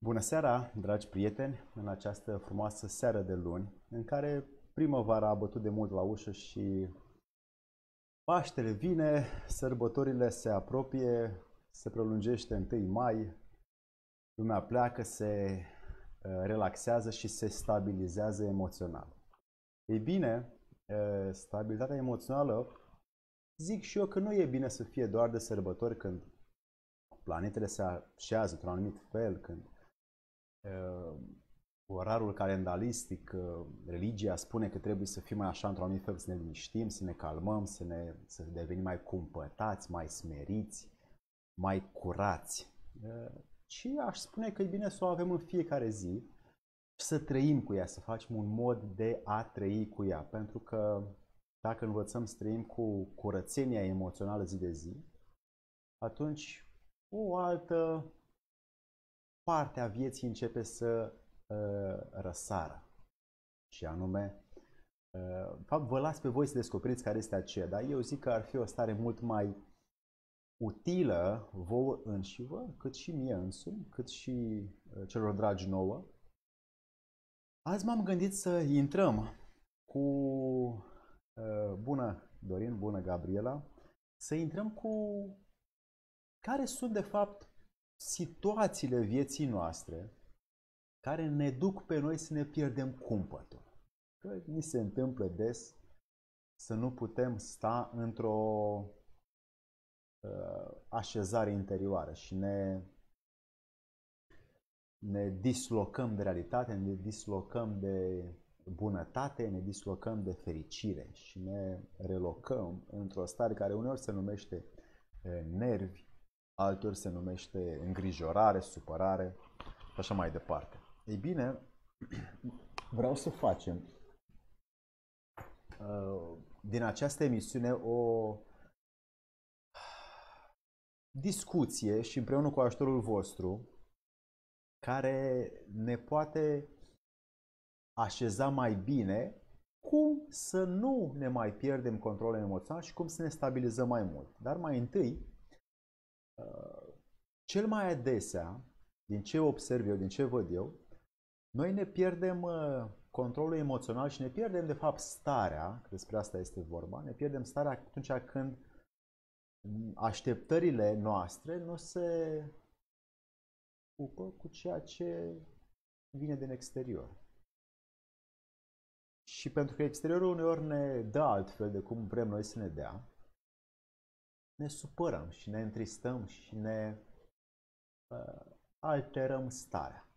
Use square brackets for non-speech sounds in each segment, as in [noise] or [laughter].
Bună seara, dragi prieteni, în această frumoasă seară de luni, în care primăvara a bătut de mult la ușă și Paștele vine, sărbătorile se apropie, se prelungește 1 mai, lumea pleacă, se uh, relaxează și se stabilizează emoțional. Ei bine, uh, stabilitatea emoțională, zic și eu că nu e bine să fie doar de sărbători când planetele se așează într-un anumit fel, când uh, orarul calendalistic, uh, religia spune că trebuie să fim așa într-un anumit fel, să ne liniștim, să ne calmăm, să, ne, să devenim mai cumpătați, mai smeriți, mai curați. Uh, și aș spune că e bine să o avem în fiecare zi și să trăim cu ea, să facem un mod de a trăi cu ea. Pentru că dacă învățăm să trăim cu curățenia emoțională zi de zi, atunci o altă parte a vieții începe să uh, răsară. Și anume, uh, fapt, vă las pe voi să descoperiți care este aceea, dar eu zic că ar fi o stare mult mai utilă vouă înșivă, cât și mie însumi, cât și uh, celor dragi nouă. Azi m-am gândit să intrăm cu uh, bună Dorin, bună Gabriela, să intrăm cu care sunt de fapt situațiile vieții noastre care ne duc pe noi să ne pierdem cumpătul. Că ni se întâmplă des să nu putem sta într-o uh, așezare interioară și ne, ne dislocăm de realitate, ne dislocăm de bunătate, ne dislocăm de fericire și ne relocăm într-o stare care uneori se numește uh, nervi, alteori se numește îngrijorare, supărare și așa mai departe. Ei bine, [clears throat] vreau să facem uh, din această emisiune o discuție și împreună cu ajutorul vostru care ne poate așeza mai bine cum să nu ne mai pierdem controlul emoțional și cum să ne stabilizăm mai mult. Dar mai întâi, uh, cel mai adesea, din ce observ eu, din ce văd eu, noi ne pierdem uh, controlul emoțional și ne pierdem de fapt starea, că despre asta este vorba, ne pierdem starea atunci când așteptările noastre nu se ocupă cu ceea ce vine din exterior. Și pentru că exteriorul uneori ne dă altfel de cum vrem noi să ne dea, ne supărăm și ne întristăm și ne uh, alterăm starea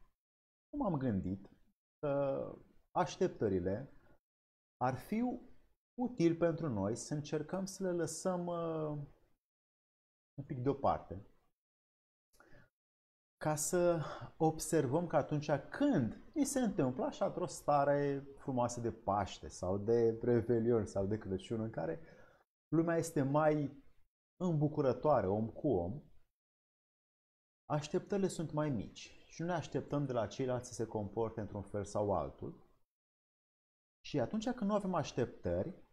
cum am gândit că așteptările ar fi util pentru noi să încercăm să le lăsăm uh, un pic deoparte. Ca să observăm că atunci când ni se întâmplă așa într-o stare frumoasă de Paște sau de Revelion sau de Crăciun în care lumea este mai îmbucurătoare om cu om, așteptările sunt mai mici și nu ne așteptăm de la ceilalți să se comporte într-un fel sau altul. Și atunci când nu avem așteptări,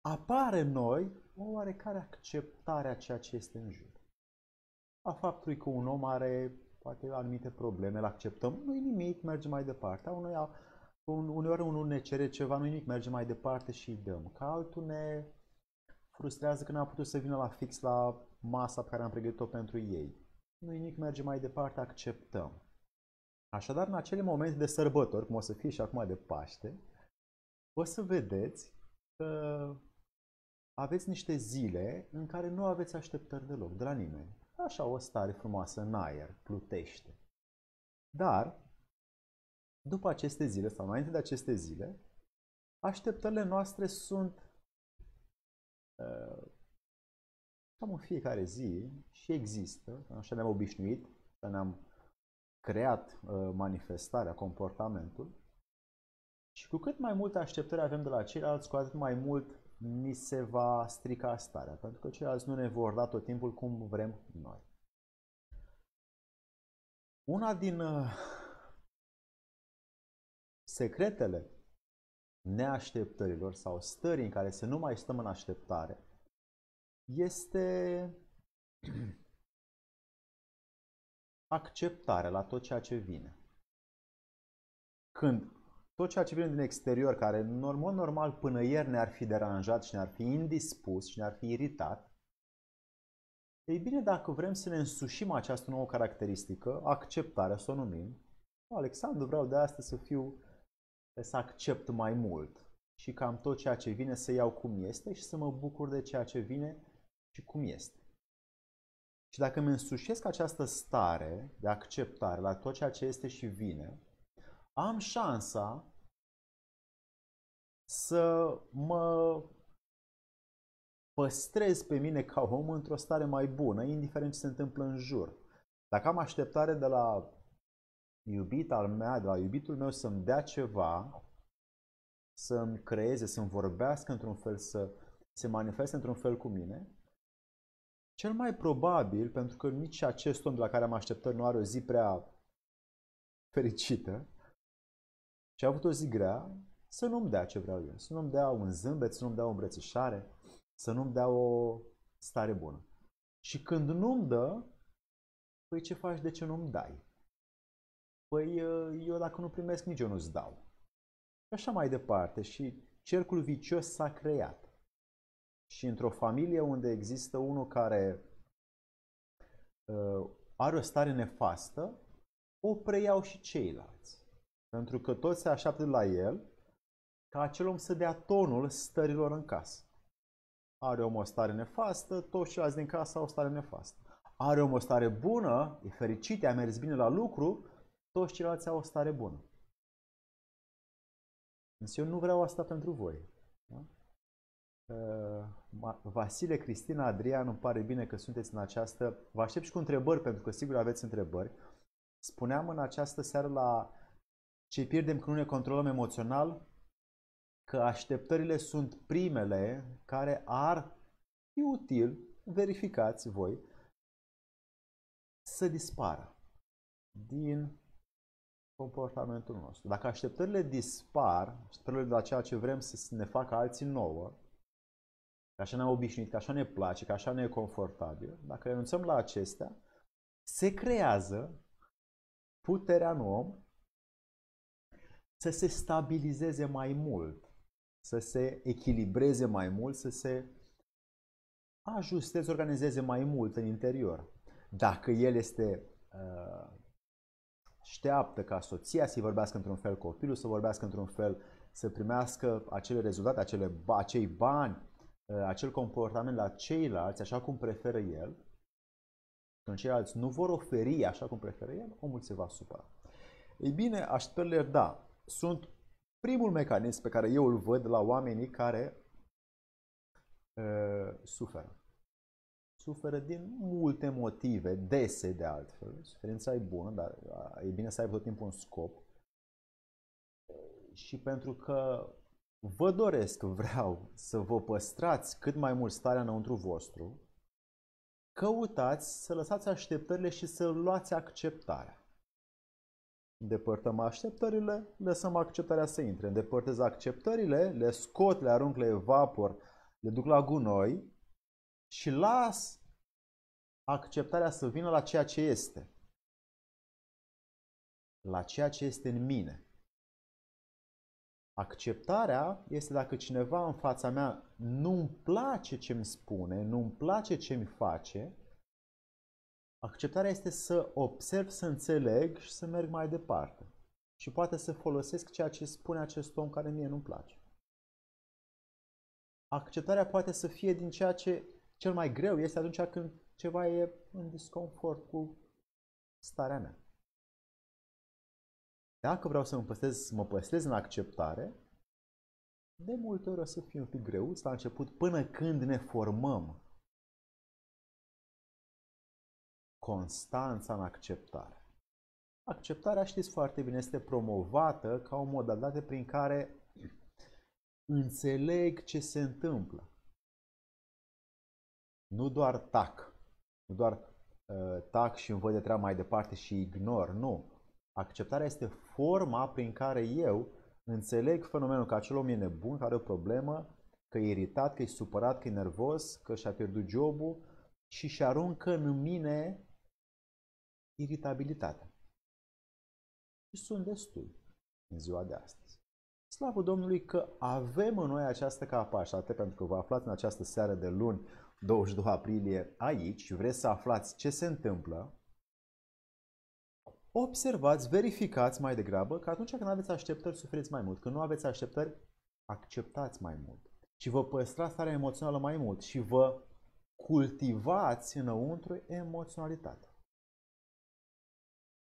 apare în noi o oarecare acceptare a ceea ce este în jur. A faptului că un om are poate anumite probleme, îl acceptăm, nu-i nimic, mergem mai departe. A unui, un, uneori unul ne cere ceva, nu nimic, mergem mai departe și îi dăm. Ca altul ne frustrează că n-a putut să vină la fix la masa pe care am pregătit-o pentru ei. Nu nimic, mergem mai departe, acceptăm. Așadar, în acele momente de sărbători, cum o să fie și acum de Paște, o să vedeți că aveți niște zile în care nu aveți așteptări deloc de la nimeni. Așa o stare frumoasă în aer, plutește. Dar, după aceste zile sau înainte de aceste zile, așteptările noastre sunt uh, cam în fiecare zi și există, așa ne-am obișnuit, ne-am creat uh, manifestarea, comportamentul și cu cât mai multe așteptări avem de la ceilalți, cu atât mai mult ni se va strica starea, pentru că ceilalți nu ne vor da tot timpul cum vrem noi. Una din uh, secretele neașteptărilor sau stării în care să nu mai stăm în așteptare este [clears throat] acceptare la tot ceea ce vine. Când tot ceea ce vine din exterior, care în mod normal până ieri ne-ar fi deranjat și ne-ar fi indispus și ne-ar fi iritat, ei bine, dacă vrem să ne însușim această nouă caracteristică, acceptarea, să o numim, Alexandru, vreau de astăzi să fiu, să accept mai mult și cam tot ceea ce vine să iau cum este și să mă bucur de ceea ce vine și cum este. Și dacă îmi însușesc această stare de acceptare la tot ceea ce este și vine, am șansa să mă păstrez pe mine ca om într-o stare mai bună, indiferent ce se întâmplă în jur. Dacă am așteptare de la iubit al meu, de la iubitul meu să-mi dea ceva, să-mi creeze, să-mi vorbească într-un fel, să se manifeste într-un fel cu mine, cel mai probabil, pentru că nici acest om de la care am așteptări nu are o zi prea fericită și a avut o zi grea, să nu-mi dea ce vreau eu, să nu-mi dea un zâmbet, să nu-mi dea o îmbrățișare, să nu-mi dea o stare bună. Și când nu-mi dă, păi ce faci de ce nu-mi dai? Păi eu dacă nu primesc, nici eu nu-ți dau. Și așa mai departe. Și cercul vicios s-a creat. Și într-o familie unde există unul care uh, are o stare nefastă, o preiau și ceilalți. Pentru că toți se așteaptă la el ca acel om să dea tonul stărilor în casă. Are om o stare nefastă, toți ceilalți din casă au o stare nefastă. Are om o stare bună, e fericit, a mers bine la lucru, toți ceilalți au o stare bună. Însă eu nu vreau asta pentru voi. Da? Uh, Vasile, Cristina, Adrian, îmi pare bine că sunteți în această... Vă aștept și cu întrebări, pentru că sigur aveți întrebări. Spuneam în această seară la ce pierdem când nu ne controlăm emoțional, că așteptările sunt primele care ar fi util, verificați voi, să dispară din comportamentul nostru. Dacă așteptările dispar, așteptările de la ceea ce vrem să ne facă alții nouă, că așa ne-am obișnuit, că așa ne place, că așa ne e confortabil, dacă renunțăm la acestea, se creează puterea în om să se stabilizeze mai mult, să se echilibreze mai mult, să se ajusteze, organizeze mai mult în interior. Dacă el este uh, așteaptă ca soția să-i vorbească într-un fel, copilul să vorbească într-un fel, să primească acele rezultate, acele, acei bani, uh, acel comportament la ceilalți, așa cum preferă el, când ceilalți nu vor oferi așa cum preferă el, omul se va supăra. Ei bine, așteptările, da, sunt primul mecanism pe care eu îl văd la oamenii care uh, suferă. Suferă din multe motive, dese de altfel. Suferința e bună, dar uh, e bine să ai tot timpul un scop. Și pentru că vă doresc, vreau să vă păstrați cât mai mult starea înăuntru vostru, căutați să lăsați așteptările și să luați acceptarea. Îndepărtăm așteptările, lăsăm acceptarea să intre. Îndepărtez acceptările, le scot, le arunc, le evapor, le duc la gunoi și las acceptarea să vină la ceea ce este. La ceea ce este în mine. Acceptarea este dacă cineva în fața mea nu-mi place ce mi spune, nu-mi place ce mi face, Acceptarea este să observ, să înțeleg și să merg mai departe. Și poate să folosesc ceea ce spune acest om care mie nu-mi place. Acceptarea poate să fie din ceea ce cel mai greu este atunci când ceva e în disconfort cu starea mea. Dacă vreau să mă păstrez, să mă păstrez în acceptare, de multe ori o să fie un pic greu la început până când ne formăm constanța în acceptare. Acceptarea, știți foarte bine, este promovată ca o modalitate prin care înțeleg ce se întâmplă. Nu doar tac, nu doar uh, tac și îmi văd de treabă mai departe și ignor, nu. Acceptarea este forma prin care eu înțeleg fenomenul că acel om e nebun, că are o problemă, că e iritat, că e supărat, că e nervos, că și-a pierdut jobul și și aruncă în mine iritabilitatea. Și sunt destui în ziua de astăzi. Slavă Domnului că avem în noi această capacitate, pentru că vă aflați în această seară de luni, 22 aprilie, aici și vreți să aflați ce se întâmplă, observați, verificați mai degrabă că atunci când aveți așteptări, suferiți mai mult. Când nu aveți așteptări, acceptați mai mult. Și vă păstrați starea emoțională mai mult și vă cultivați înăuntru emoționalitatea.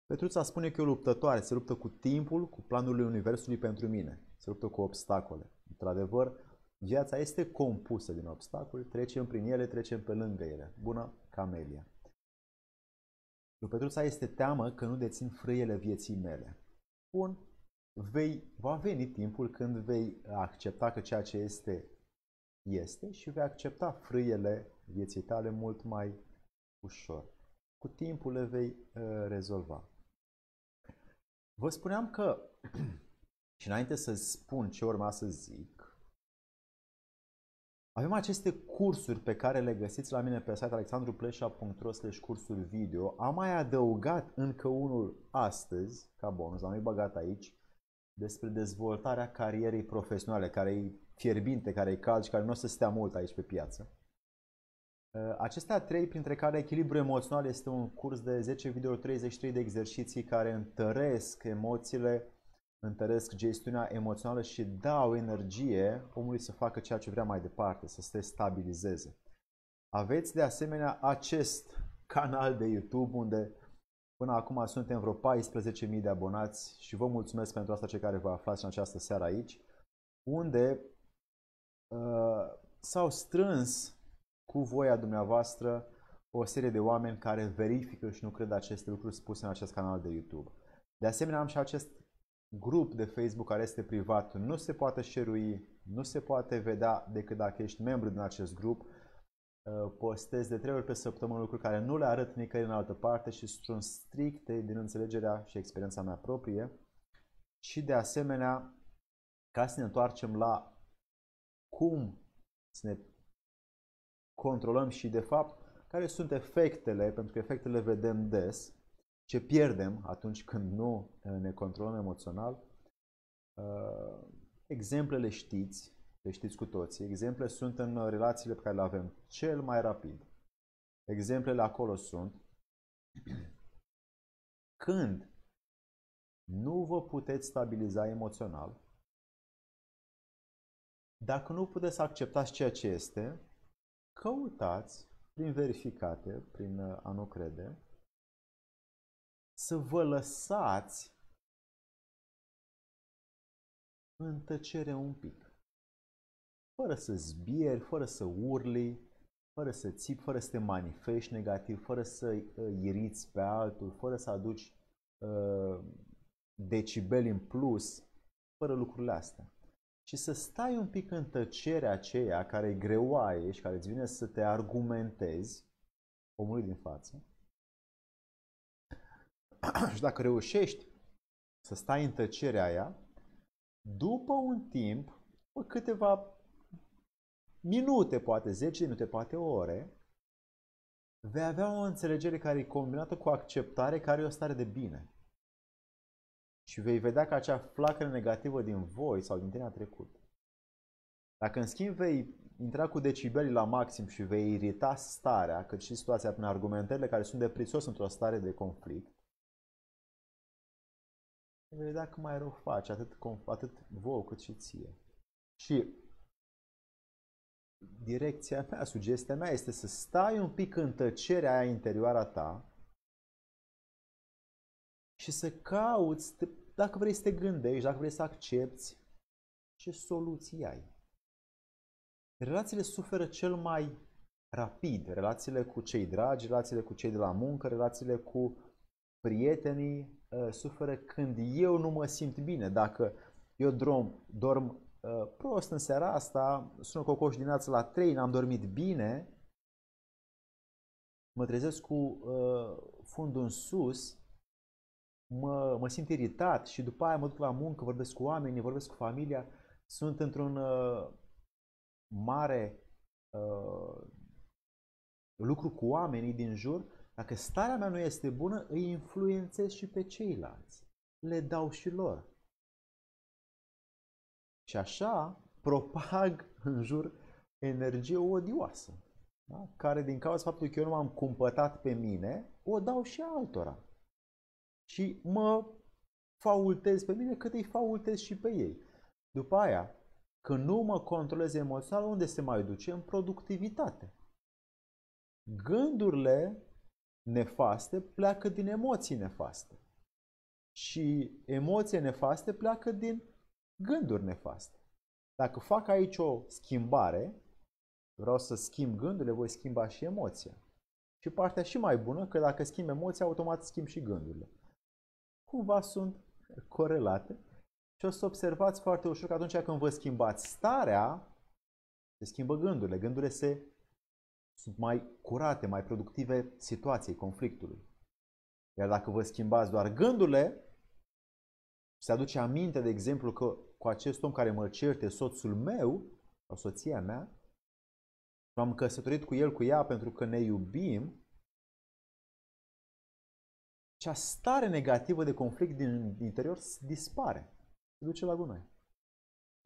Petruța spune că e o luptătoare, se luptă cu timpul, cu planurile Universului pentru mine, se luptă cu obstacole. Într-adevăr, viața este compusă din obstacole, trecem prin ele, trecem pe lângă ele. Bună, Camelia. Lui Petruța este teamă că nu dețin frâiele vieții mele. Bun, vei, va veni timpul când vei accepta că ceea ce este, este și vei accepta frâiele vieții tale mult mai ușor. Cu timpul le vei uh, rezolva. Vă spuneam că, [clears throat] și înainte să spun ce urma să zic, avem aceste cursuri pe care le găsiți la mine pe site alexandrupleșa.ro cursuri video. Am mai adăugat încă unul astăzi, ca bonus, am mai băgat aici, despre dezvoltarea carierei profesionale, care e fierbinte, care e cald și care nu o să stea mult aici pe piață. Uh, acestea trei, printre care echilibru emoțional este un curs de 10 video 33 de exerciții care întăresc emoțiile, întăresc gestiunea emoțională și dau energie omului să facă ceea ce vrea mai departe, să se stabilizeze. Aveți de asemenea acest canal de YouTube unde până acum suntem vreo 14.000 de abonați și vă mulțumesc pentru asta cei care vă aflați în această seară aici, unde uh, s-au strâns cu voia dumneavoastră o serie de oameni care verifică și nu cred aceste lucruri spuse în acest canal de YouTube. De asemenea, am și acest grup de Facebook care este privat, nu se poate șerui, nu se poate vedea decât dacă ești membru din acest grup. Uh, postez de trei ori pe săptămână lucruri care nu le arăt nicăieri în altă parte și sunt stricte din înțelegerea și experiența mea proprie. Și de asemenea, ca să ne întoarcem la cum să ne controlăm și de fapt care sunt efectele, pentru că efectele vedem des, ce pierdem atunci când nu uh, ne controlăm emoțional. Uh, exemplele știți, le știți cu toții. Exemple sunt în uh, relațiile pe care le avem cel mai rapid. Exemplele acolo sunt [clears throat] când nu vă puteți stabiliza emoțional, dacă nu puteți să acceptați ceea ce este, căutați prin verificate, prin uh, a nu crede, să vă lăsați în tăcere un pic. Fără să zbieri, fără să urli, fără să țipi, fără să te manifesti negativ, fără să uh, iriți pe altul, fără să aduci uh, decibeli în plus, fără lucrurile astea și să stai un pic în tăcerea aceea care e greoaie și care îți vine să te argumentezi omului din față. [clears throat] și dacă reușești să stai în tăcerea aia, după un timp, după câteva minute, poate 10 minute, poate ore, vei avea o înțelegere care e combinată cu acceptare, care e o stare de bine și vei vedea că acea flacără negativă din voi sau din tine a trecut. Dacă în schimb vei intra cu decibeli la maxim și vei irita starea, cât și situația prin argumentările care sunt de prisos într-o stare de conflict, vei vedea că mai rău faci, atât, atât vouă cât și ție. Și direcția mea, sugestia mea este să stai un pic în tăcerea aia interioară a ta și să cauți, dacă vrei să te gândești, dacă vrei să accepti, ce soluții ai. Relațiile suferă cel mai rapid, relațiile cu cei dragi, relațiile cu cei de la muncă, relațiile cu prietenii uh, suferă când eu nu mă simt bine. Dacă eu dorm, dorm uh, prost în seara asta, sună cocoș dimineața la 3, n-am dormit bine, mă trezesc cu uh, fundul în sus, mă, mă simt iritat și după aia mă duc la muncă, vorbesc cu oamenii, vorbesc cu familia, sunt într-un uh, mare uh, lucru cu oamenii din jur Dacă starea mea nu este bună, îi influențez și pe ceilalți. Le dau și lor. Și așa propag în jur energie odioasă, da? care din cauza faptului că eu nu m-am cumpătat pe mine, o dau și altora. Și mă faultez pe mine cât îi faultez și pe ei. După aia, când nu mă controlez emoțional, unde se mai duce? În productivitate. Gândurile nefaste pleacă din emoții nefaste. Și emoții nefaste pleacă din gânduri nefaste. Dacă fac aici o schimbare, vreau să schimb gândurile, voi schimba și emoția. Și partea și mai bună, că dacă schimb emoția, automat schimb și gândurile. Cumva sunt corelate și o să observați foarte ușor că atunci când vă schimbați starea, se schimbă gândurile. Gândurile se sunt mai curate, mai productive situației, conflictului. Iar dacă vă schimbați doar gândurile, se aduce aminte, de exemplu, că cu acest om care mă certe, soțul meu sau soția mea, m-am căsătorit cu el, cu ea, pentru că ne iubim, cea stare negativă de conflict din interior dispare. Se duce la gunoi.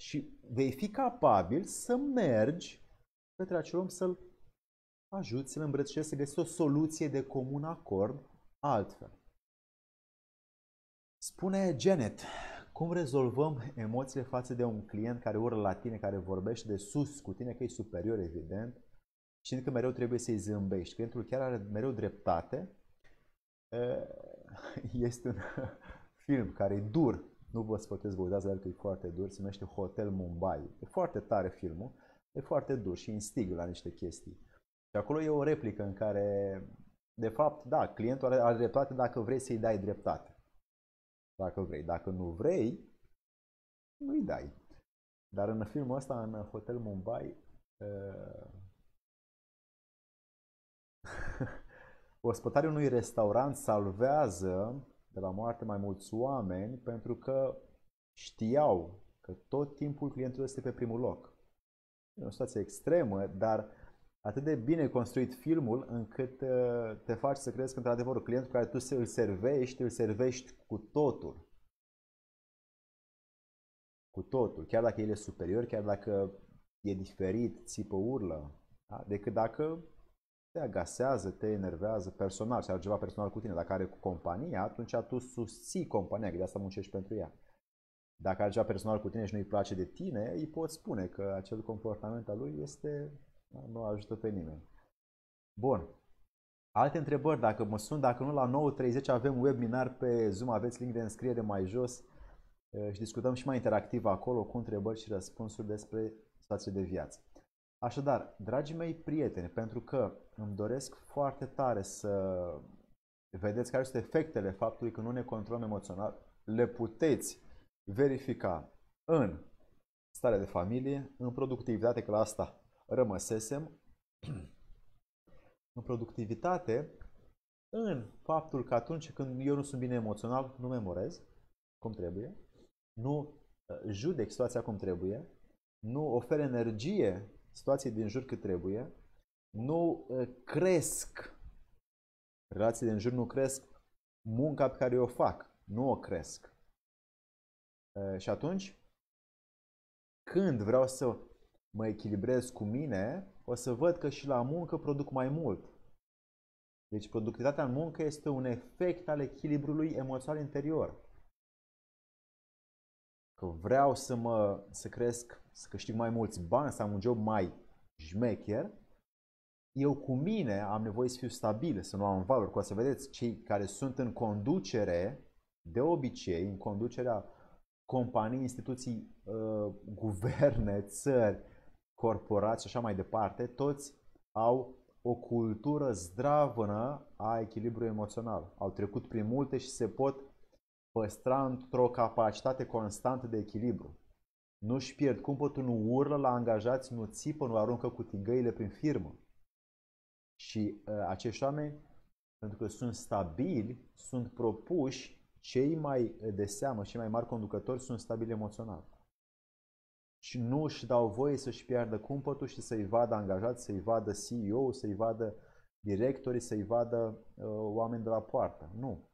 Și vei fi capabil să mergi către acel om să-l ajuți, să-l îmbrățișezi, să găsești o soluție de comun acord altfel. Spune Janet, cum rezolvăm emoțiile față de un client care urlă la tine, care vorbește de sus cu tine, că e superior, evident, și că mereu trebuie să-i zâmbești. Clientul chiar are mereu dreptate. Este un [laughs] film care e dur. Nu vă sfătuiesc, vă uitați la el că e foarte dur. Se numește Hotel Mumbai. E foarte tare filmul. E foarte dur și instigă la niște chestii. Și acolo e o replică în care, de fapt, da, clientul are, are dreptate dacă vrei să-i dai dreptate. Dacă vrei. Dacă nu vrei, nu-i dai. Dar în filmul ăsta, în Hotel Mumbai, uh... [laughs] ospătarii unui restaurant salvează de la moarte mai mulți oameni pentru că știau că tot timpul clientul este pe primul loc. E o situație extremă, dar atât de bine construit filmul încât uh, te faci să crezi că într-adevăr clientul care tu îl servești, îl servești cu totul. Cu totul, chiar dacă el e superior, chiar dacă e diferit, țipă, urlă, da? decât dacă te agasează, te enervează personal și are ceva personal cu tine. Dacă are cu compania, atunci tu susții compania, că de asta muncești pentru ea. Dacă are ceva personal cu tine și nu-i place de tine, îi poți spune că acel comportament al lui este nu ajută pe nimeni. Bun. Alte întrebări, dacă mă sun, dacă nu, la 9.30 avem webinar pe Zoom, aveți link de înscriere mai jos și discutăm și mai interactiv acolo cu întrebări și răspunsuri despre situații de viață. Așadar, dragii mei prieteni, pentru că îmi doresc foarte tare să vedeți care sunt efectele faptului că nu ne controlăm emoțional, le puteți verifica în starea de familie, în productivitate, că la asta rămăsesem [clears throat] în productivitate, în faptul că atunci când eu nu sunt bine emoțional, nu memorez cum trebuie, nu uh, judec situația cum trebuie, nu ofer energie situației din jur cât trebuie, nu uh, cresc relațiile din jur, nu cresc munca pe care eu o fac, nu o cresc. Uh, și atunci, când vreau să mă echilibrez cu mine, o să văd că și la muncă produc mai mult. Deci productivitatea în muncă este un efect al echilibrului emoțional interior. Că vreau să mă să cresc, să câștig mai mulți bani, să am un job mai șmecher, eu cu mine am nevoie să fiu stabil, să nu am valori. Cu să vedeți, cei care sunt în conducere, de obicei, în conducerea companii, instituții, uh, guverne, țări, corporații și așa mai departe, toți au o cultură zdravănă a echilibrului emoțional. Au trecut prin multe și se pot păstra într-o capacitate constantă de echilibru. Nu-și pierd cumpătul, nu urlă la angajați, nu țipă, nu aruncă cu tigăile prin firmă. Și uh, acești oameni, pentru că sunt stabili, sunt propuși, cei mai de seamă, cei mai mari conducători sunt stabili emoțional și nu își dau voie să-și piardă cumpătul și să-i vadă angajați, să-i vadă CEO, să-i vadă directorii să-i vadă uh, oameni de la poartă. Nu.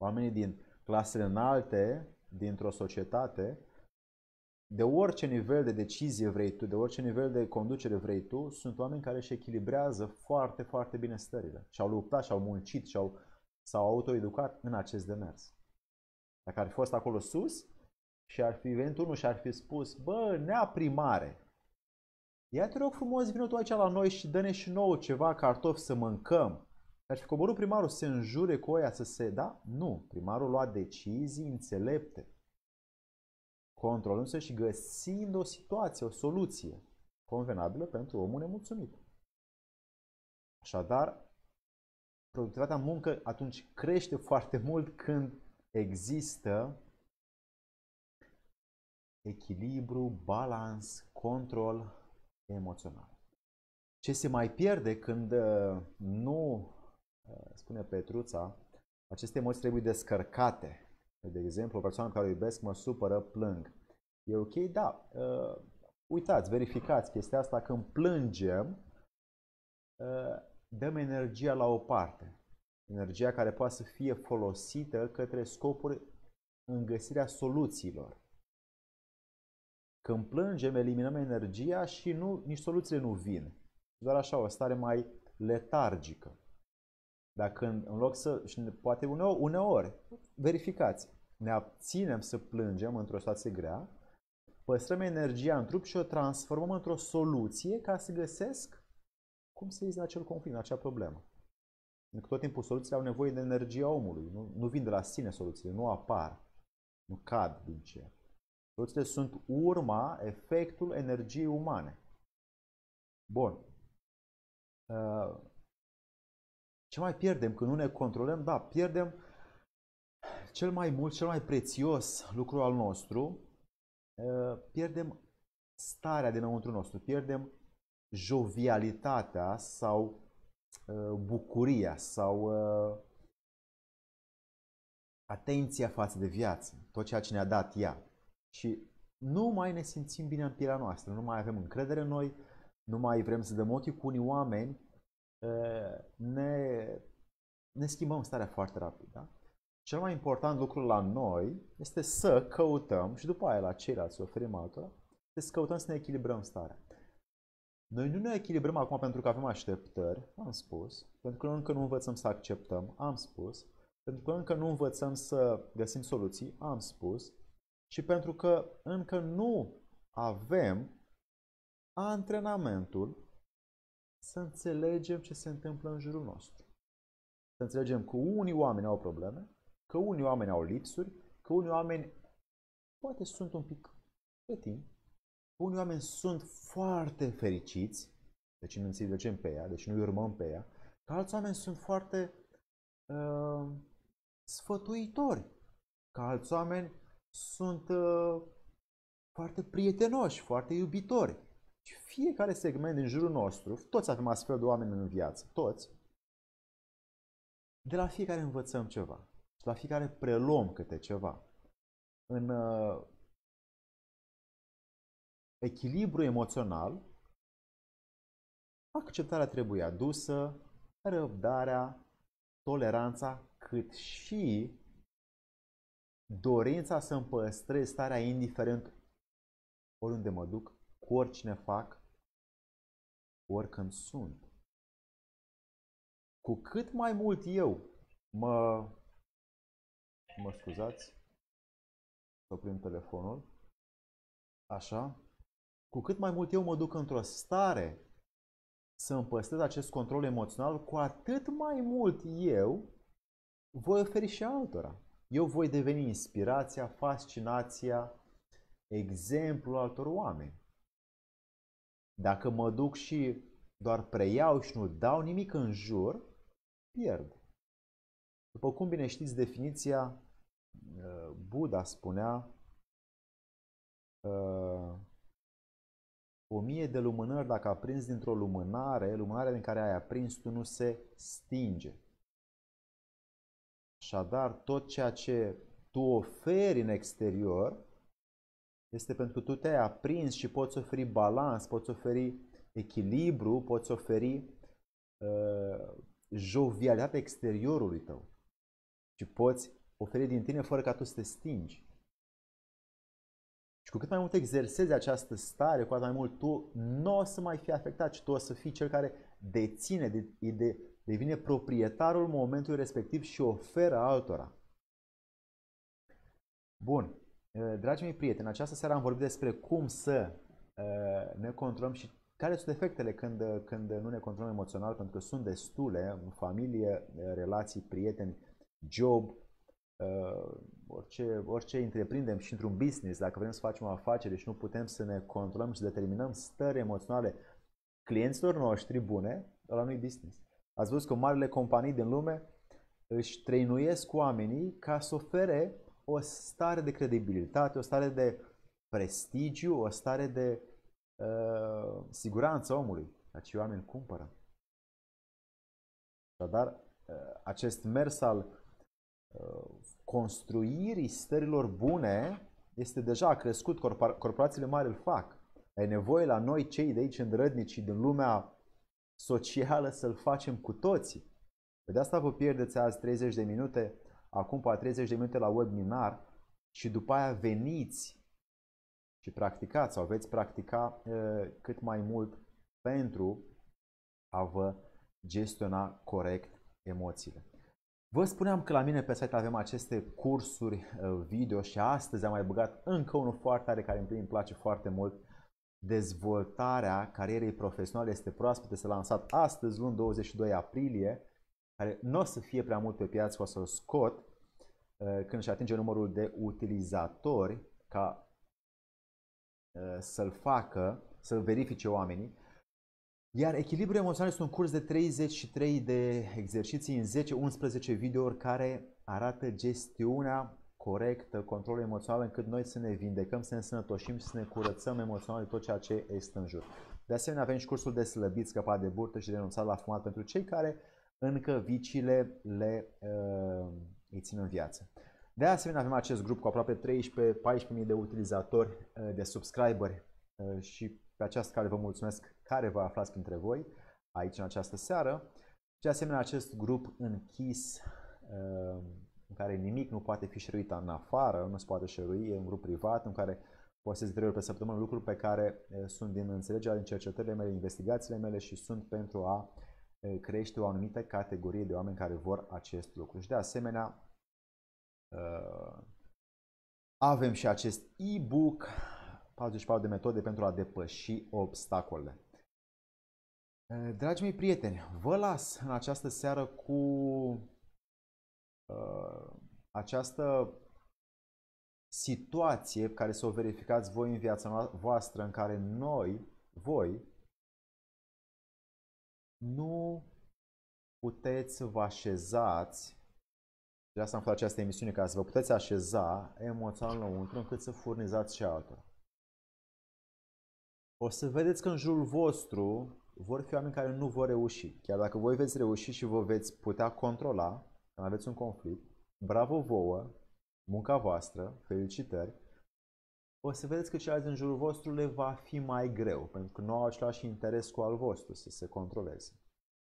Oamenii din clasele înalte, dintr-o societate, de orice nivel de decizie vrei tu, de orice nivel de conducere vrei tu, sunt oameni care își echilibrează foarte, foarte bine stările. Și-au luptat, și-au muncit, și-au, s-au autoeducat în acest demers. Dacă ar fi fost acolo sus și ar fi venit unul și ar fi spus, bă, nea primare, ia te rog frumos, vină tu aici la noi și dă-ne și nouă ceva cartofi să mâncăm. Ar fi coborât primarul să se înjure cu oia să se... Da? Nu. Primarul lua decizii înțelepte controlându-se și găsind o situație, o soluție convenabilă pentru omul nemulțumit. Așadar, productivitatea în muncă atunci crește foarte mult când există echilibru, balans, control emoțional. Ce se mai pierde când uh, nu, uh, spune Petruța, aceste emoții trebuie descărcate de exemplu, o persoană care o iubesc mă supără, plâng. E ok? Da. Uh, uitați, verificați chestia asta. Când plângem, uh, dăm energia la o parte. Energia care poate să fie folosită către scopuri în găsirea soluțiilor. Când plângem, eliminăm energia și nu, nici soluțiile nu vin. Doar așa, o stare mai letargică. Dar când, în loc să, și poate uneori, uneori, verificați, ne abținem să plângem într-o situație grea, păstrăm energia în trup și o transformăm într-o soluție ca să găsesc cum să ies la acel conflict, la acea problemă. Pentru că tot timpul soluțiile au nevoie de energia omului. Nu, nu vin de la sine soluțiile, nu apar, nu cad din cer. Soluțiile sunt urma, efectul energiei umane. Bun. Uh, ce mai pierdem când nu ne controlăm? Da, pierdem cel mai mult, cel mai prețios lucru al nostru, pierdem starea dinăuntru nostru, pierdem jovialitatea sau bucuria sau atenția față de viață, tot ceea ce ne-a dat ea. Și nu mai ne simțim bine în pielea noastră, nu mai avem încredere în noi, nu mai vrem să dăm ochii cu unii oameni, ne, ne schimbăm starea foarte rapid. Da? Cel mai important lucru la noi este să căutăm, și după aia la ceilalți să oferim altora, este să căutăm să ne echilibrăm starea. Noi nu ne echilibrăm acum pentru că avem așteptări, am spus, pentru că încă nu învățăm să acceptăm, am spus, pentru că încă nu învățăm să găsim soluții, am spus, și pentru că încă nu avem antrenamentul să înțelegem ce se întâmplă în jurul nostru. Să înțelegem că unii oameni au probleme, că unii oameni au lipsuri, că unii oameni poate sunt un pic timp, că unii oameni sunt foarte fericiți, deci nu înțelegem pe ea, deci nu urmăm pe ea, că alți oameni sunt foarte uh, sfătuitori, că alți oameni sunt uh, foarte prietenoși, foarte iubitori. Și fiecare segment din jurul nostru, toți avem astfel de oameni în viață, toți, de la fiecare învățăm ceva. Și la fiecare preluăm câte ceva. În uh, echilibru emoțional, acceptarea trebuie adusă, răbdarea, toleranța, cât și dorința să îmi păstrez starea indiferent oriunde mă duc, cu oricine fac, oricând sunt. Cu cât mai mult eu mă Mă scuzați. Oprim telefonul. Așa. Cu cât mai mult eu mă duc într-o stare să îmi păstrez acest control emoțional, cu atât mai mult eu voi oferi și altora. Eu voi deveni inspirația, fascinația, exemplul altor oameni. Dacă mă duc și doar preiau și nu dau nimic în jur, pierd. După cum bine știți definiția, uh, Buddha spunea uh, o mie de lumânări, dacă aprins dintr-o lumânare, lumânarea din care ai aprins tu nu se stinge. Așadar, tot ceea ce tu oferi în exterior este pentru că tu te-ai aprins și poți oferi balans, poți oferi echilibru, poți oferi uh, jovialitatea exteriorului tău. Și poți oferi din tine fără ca tu să te stingi. Și cu cât mai mult exersezi această stare, cu atât mai mult tu nu o să mai fii afectat, ci tu o să fii cel care deține, de, de, devine proprietarul momentului respectiv și oferă altora. Bun. Eh, dragii mei prieteni, această seară am vorbit despre cum să eh, ne controlăm și care sunt efectele când, când nu ne controlăm emoțional, pentru că sunt destule în familie, relații, prieteni, job, uh, orice, orice întreprindem și într-un business, dacă vrem să facem o afacere și nu putem să ne controlăm și să determinăm stări emoționale clienților noștri bune, ăla nu-i business. Ați văzut că marile companii din lume își trăinuiesc oamenii ca să ofere o stare de credibilitate, o stare de prestigiu, o stare de uh, siguranță omului. Acei oameni cumpără. Dar uh, acest mers al construirii stărilor bune este deja crescut, corporațiile mari îl fac. Ai nevoie la noi, cei de aici îndrădnici din lumea socială, să-l facem cu toții. De asta vă pierdeți azi 30 de minute, acum poate 30 de minute la webinar și după aia veniți și practicați sau veți practica cât mai mult pentru a vă gestiona corect emoțiile. Vă spuneam că la mine pe site avem aceste cursuri uh, video și astăzi am mai băgat încă unul foarte tare care îmi place foarte mult. Dezvoltarea carierei profesionale este proaspăt, este lansat astăzi, luni 22 aprilie, care nu o să fie prea mult pe piață, o să-l scot uh, când își atinge numărul de utilizatori ca uh, să-l facă, să-l verifice oamenii. Iar echilibrul emoțional este un curs de 33 de exerciții în 10-11 videouri care arată gestiunea corectă, controlul emoțional, încât noi să ne vindecăm, să ne sănătoșim și să ne curățăm emoțional de tot ceea ce este în jur. De asemenea, avem și cursul de slăbit, scăpat de burtă și renunțat la fumat pentru cei care încă viciile le uh, îi țin în viață. De asemenea, avem acest grup cu aproape 13-14.000 de utilizatori, uh, de subscriberi uh, și pe această care vă mulțumesc care vă aflați printre voi aici în această seară. De asemenea, acest grup închis uh, în care nimic nu poate fi șeruit în afară, nu se poate șerui, e un grup privat în care postez trei ori pe săptămână lucruri pe care uh, sunt din înțelegerea, din cercetările mele, investigațiile mele și sunt pentru a uh, crește o anumită categorie de oameni care vor acest lucru. Și de asemenea, avem și acest e-book 44 de metode pentru a depăși obstacole. Dragii mei prieteni, vă las în această seară cu uh, această situație care să o verificați voi în viața voastră, în care noi, voi, nu puteți să vă așezați de asta am făcut această emisiune, ca să vă puteți așeza emoțional înăuntru încât să furnizați și altora o să vedeți că în jurul vostru vor fi oameni care nu vor reuși. Chiar dacă voi veți reuși și vă veți putea controla, când aveți un conflict, bravo vouă, munca voastră, felicitări, o să vedeți că ceilalți din jurul vostru le va fi mai greu, pentru că nu au același interes cu al vostru să se controleze.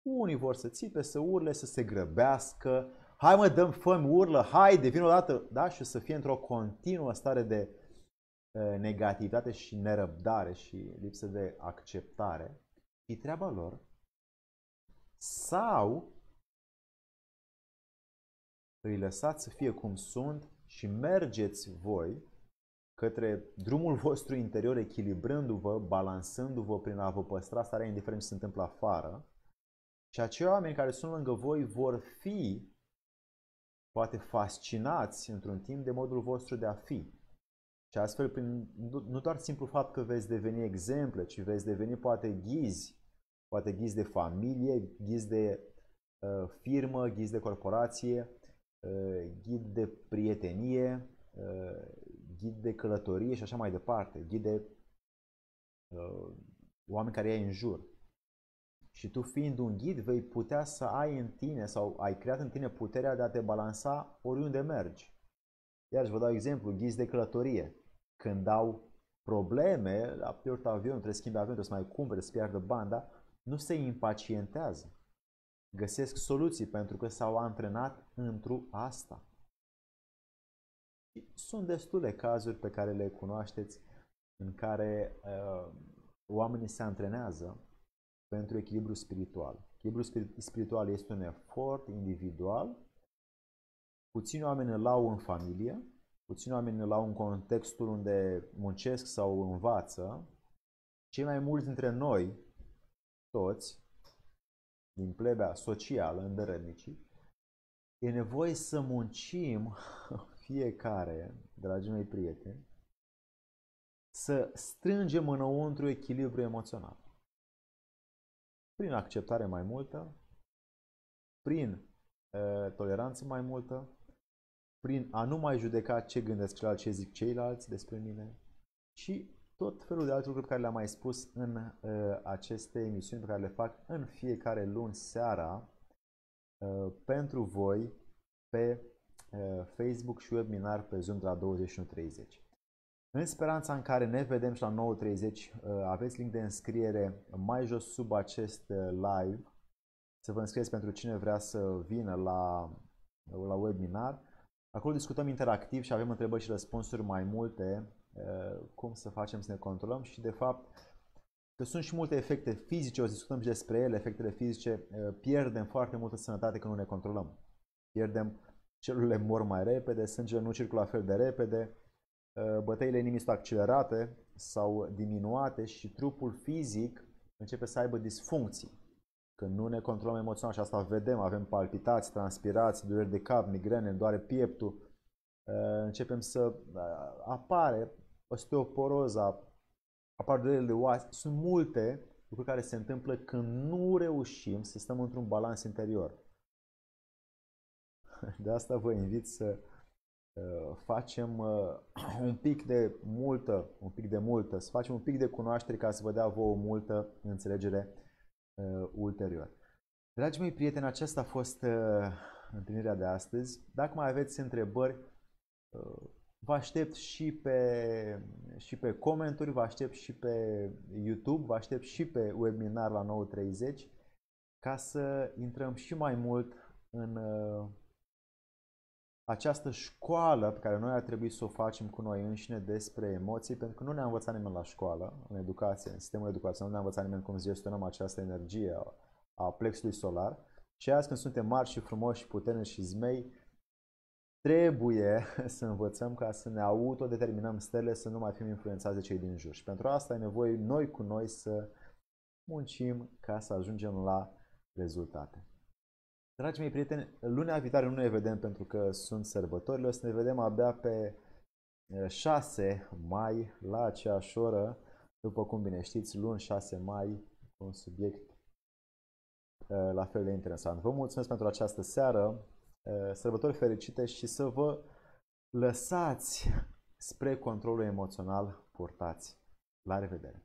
Unii vor să țipe, să urle, să se grăbească, hai mă, dăm făm, urlă, hai, devin o dată, da, și să fie într-o continuă stare de negativitate și nerăbdare și lipsă de acceptare, e treaba lor. Sau îi lăsați să fie cum sunt și mergeți voi către drumul vostru interior, echilibrându-vă, balansându-vă prin a vă păstra starea indiferent ce se întâmplă afară. Și acei oameni care sunt lângă voi vor fi poate fascinați într-un timp de modul vostru de a fi. Și astfel, prin, nu doar simplu fapt că veți deveni exemple, ci veți deveni poate ghizi, poate ghizi de familie, ghizi de uh, firmă, ghizi de corporație, uh, ghid de prietenie, uh, ghid de călătorie și așa mai departe, ghid de uh, oameni care ai în jur. Și tu fiind un ghid, vei putea să ai în tine sau ai creat în tine puterea de a te balansa oriunde mergi. Iar vă dau exemplu, ghizi de călătorie când au probleme, la pierd avion, trebuie să schimbi avion, trebuie să mai cumpere, să piardă banda, nu se impacientează. Găsesc soluții pentru că s-au antrenat într-o asta. Sunt destule cazuri pe care le cunoașteți în care uh, oamenii se antrenează pentru echilibru spiritual. Echilibru spiritual este un efort individual. Puțini oameni îl au în familie, puțini oameni îl au în contextul unde muncesc sau învață. Cei mai mulți dintre noi, toți, din plebea socială, îndărădnicii, e nevoie să muncim [laughs] fiecare, dragii mei prieteni, să strângem înăuntru echilibru emoțional. Prin acceptare mai multă, prin uh, toleranță mai multă, prin a nu mai judeca ce gândesc ceilalți, ce zic ceilalți despre mine și tot felul de alte lucruri pe care le-am mai spus în uh, aceste emisiuni pe care le fac în fiecare luni seara uh, pentru voi pe uh, Facebook și webinar pe Zoom de la 21.30. În speranța în care ne vedem și la 9.30, uh, aveți link de înscriere mai jos sub acest uh, live să vă înscrieți pentru cine vrea să vină la, la webinar. Acolo discutăm interactiv și avem întrebări și răspunsuri mai multe Uh, cum să facem să ne controlăm și de fapt că sunt și multe efecte fizice, o să discutăm și despre ele, efectele fizice, uh, pierdem foarte multă sănătate când nu ne controlăm. Pierdem, celulele mor mai repede, sângele nu circulă la fel de repede, uh, bătăile inimii sunt accelerate sau diminuate și trupul fizic începe să aibă disfuncții. Când nu ne controlăm emoțional și asta vedem, avem palpitații, transpirații, dureri de cap, migrene, doare pieptul, începem să apare osteoporoza, apar durerile de oase, sunt multe lucruri care se întâmplă când nu reușim să stăm într-un balans interior. De asta vă invit să uh, facem uh, un pic de multă, un pic de multă, să facem un pic de cunoaștere ca să vă dea vouă multă înțelegere uh, ulterior. Dragii mei prieteni, aceasta a fost uh, întâlnirea de astăzi. Dacă mai aveți întrebări, uh, Vă aștept și pe, și pe comenturi, vă aștept și pe YouTube, vă aștept și pe webinar la 9.30 ca să intrăm și mai mult în uh, această școală pe care noi ar trebui să o facem cu noi înșine despre emoții, pentru că nu ne-a învățat nimeni la școală, în educație, în sistemul educațional, nu ne-a învățat nimeni cum să gestionăm această energie a, a plexului solar. Și azi când suntem mari și frumoși și puternici și zmei, trebuie [laughs] să învățăm ca să ne autodeterminăm stele, să nu mai fim influențați de cei din jur. Și pentru asta e nevoie noi cu noi să muncim ca să ajungem la rezultate. Dragii mei prieteni, lunea viitoare nu ne vedem pentru că sunt sărbătorile, o să ne vedem abia pe 6 mai la aceeași oră, după cum bine știți, luni 6 mai, un subiect la fel de interesant. Vă mulțumesc pentru această seară, Uh, sărbători fericite și să vă lăsați spre controlul emoțional purtați. La revedere!